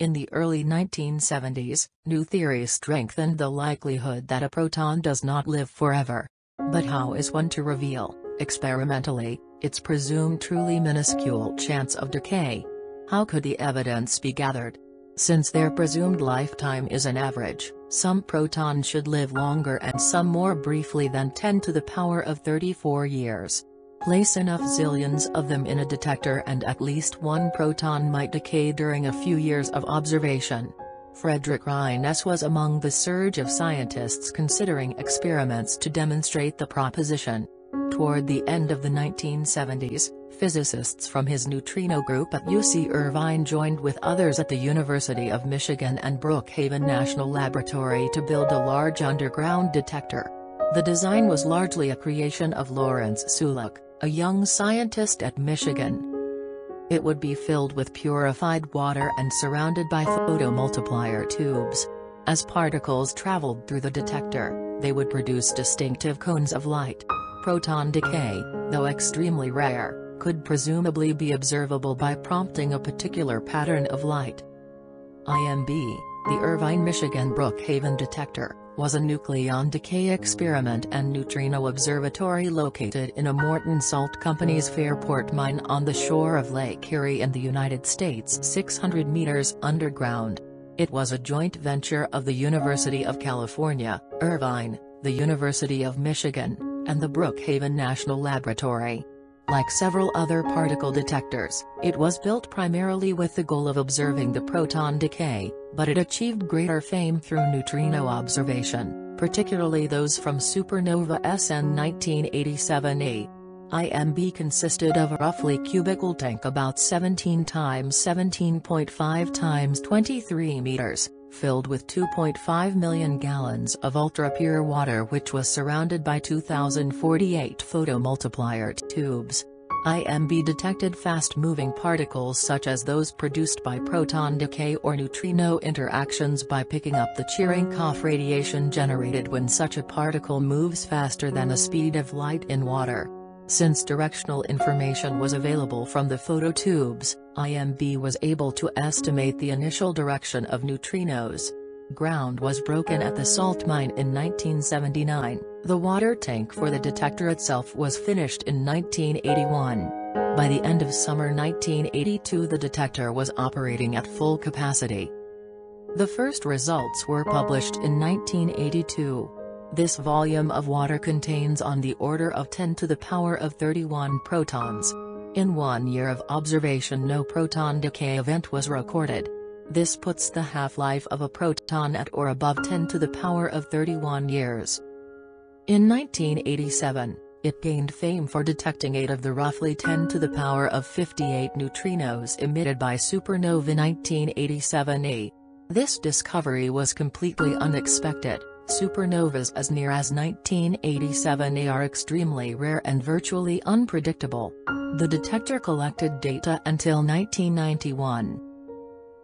In the early 1970s, new theories strengthened the likelihood that a proton does not live forever. But how is one to reveal, experimentally, its presumed truly minuscule chance of decay? How could the evidence be gathered? Since their presumed lifetime is an average, some protons should live longer and some more briefly than 10 to the power of 34 years. Place enough zillions of them in a detector and at least one proton might decay during a few years of observation. Frederick Reines was among the surge of scientists considering experiments to demonstrate the proposition. Toward the end of the 1970s, physicists from his neutrino group at UC Irvine joined with others at the University of Michigan and Brookhaven National Laboratory to build a large underground detector. The design was largely a creation of Lawrence Sulak, a young scientist at Michigan. It would be filled with purified water and surrounded by photomultiplier tubes. As particles traveled through the detector, they would produce distinctive cones of light. Proton decay, though extremely rare, could presumably be observable by prompting a particular pattern of light. IMB, the Irvine Michigan Brookhaven detector, was a nucleon decay experiment and neutrino observatory located in a Morton Salt Company's Fairport mine on the shore of Lake Erie in the United States 600 meters underground. It was a joint venture of the University of California, Irvine, the University of Michigan, and the Brookhaven National Laboratory. Like several other particle detectors, it was built primarily with the goal of observing the proton decay, but it achieved greater fame through neutrino observation, particularly those from supernova SN 1987A. IMB consisted of a roughly cubical tank about 17 times 17.5 times 23 meters, filled with 2.5 million gallons of ultra-pure water which was surrounded by 2048 photomultiplier tubes. IMB detected fast-moving particles such as those produced by proton decay or neutrino interactions by picking up the Cherenkov radiation generated when such a particle moves faster than the speed of light in water. Since directional information was available from the phototubes, IMB was able to estimate the initial direction of neutrinos. Ground was broken at the salt mine in 1979, the water tank for the detector itself was finished in 1981. By the end of summer 1982 the detector was operating at full capacity. The first results were published in 1982. This volume of water contains on the order of 10 to the power of 31 protons. In one year of observation no proton decay event was recorded. This puts the half-life of a proton at or above 10 to the power of 31 years. In 1987, it gained fame for detecting 8 of the roughly 10 to the power of 58 neutrinos emitted by supernova 1987A. This discovery was completely unexpected. Supernovas as near as 1987 are extremely rare and virtually unpredictable. The detector collected data until 1991.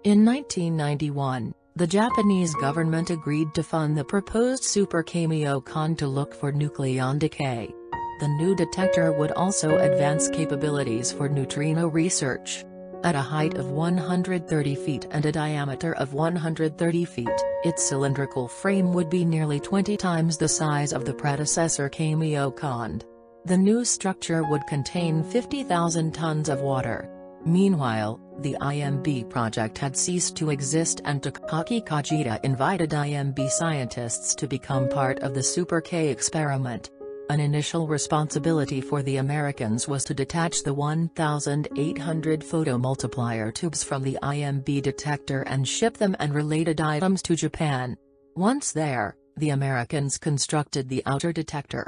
In 1991, the Japanese government agreed to fund the proposed Super Kamiokande to look for nucleon decay. The new detector would also advance capabilities for neutrino research. At a height of 130 feet and a diameter of 130 feet, its cylindrical frame would be nearly 20 times the size of the predecessor Kamiokande. The new structure would contain 50,000 tons of water. Meanwhile, the IMB project had ceased to exist and Takaaki Kajita invited IMB scientists to become part of the Super K experiment. An initial responsibility for the Americans was to detach the 1,800 photomultiplier tubes from the IMB detector and ship them and related items to Japan. Once there, the Americans constructed the outer detector,